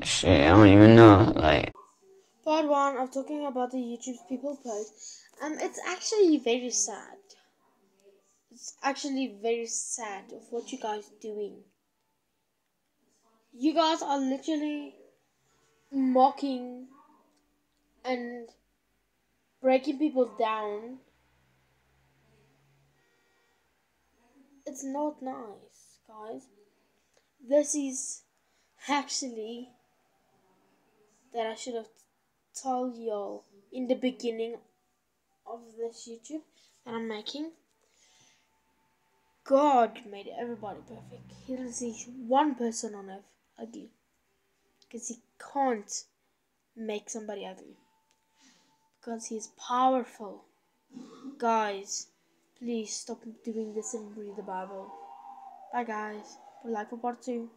Shit, I don't even know. Like, Part one of talking about the YouTube people post. Um, it's actually very sad. It's actually very sad of what you guys doing. You guys are literally mocking and breaking people down. It's not nice, guys. This is actually that I should have told y'all in the beginning of this YouTube that I'm making. God made everybody perfect. He doesn't see one person on earth ugly. Because he can't make somebody ugly. Because he's powerful. Guys, please stop doing this and read the Bible. Bye guys. We'll like for part two.